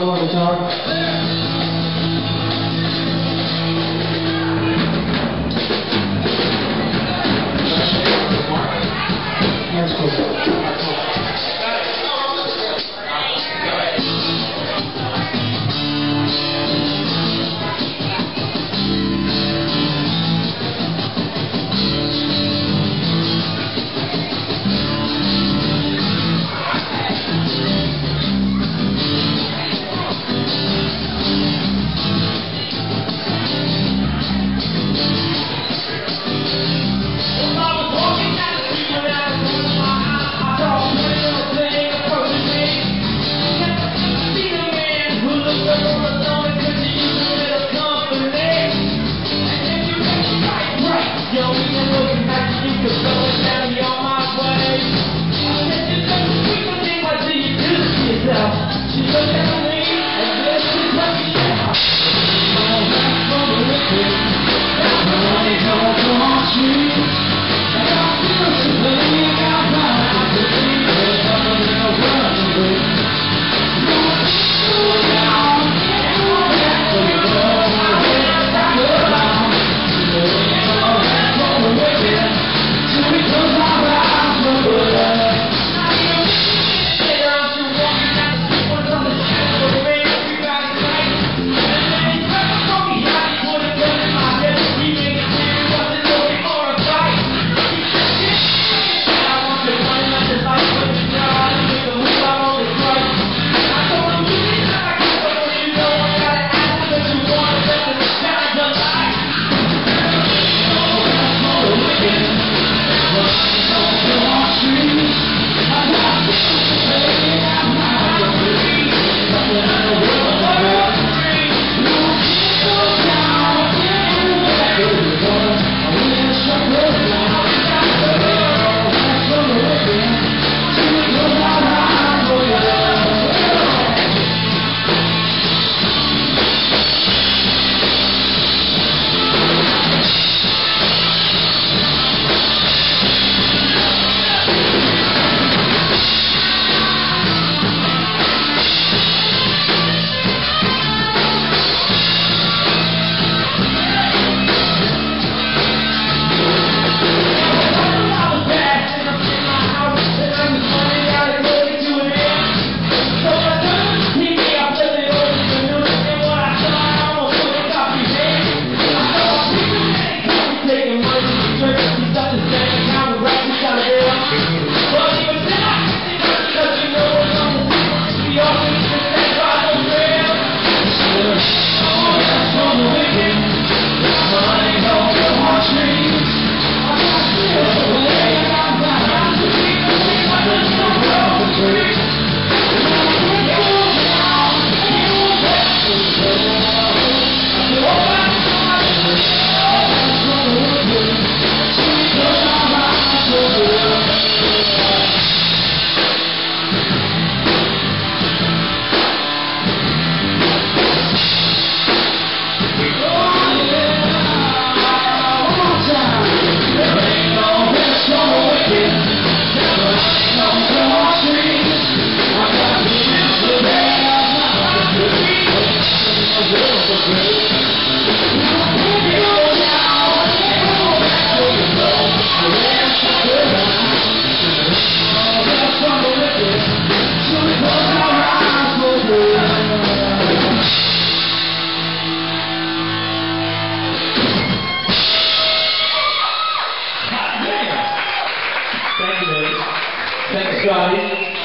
转个圈儿 Thank you. Obrigado.